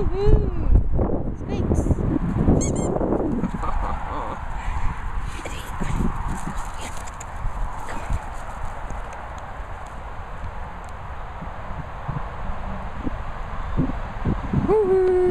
Woohoo! Squeaks. Woohoo!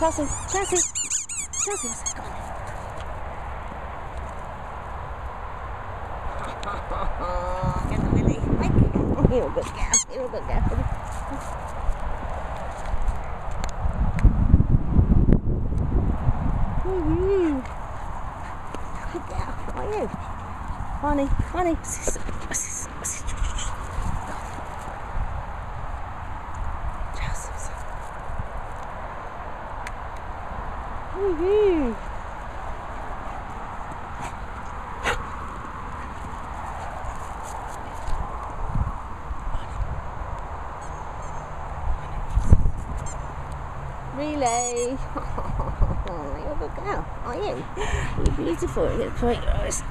Chelsea, Chelsea, Chelsea, come on. Get the Willy. You're a good. You're a good girl. Good girl. How are you? Honey, honey. Woo-hoo. Relay. You're a good girl, are you? You're beautiful. You're great eyes.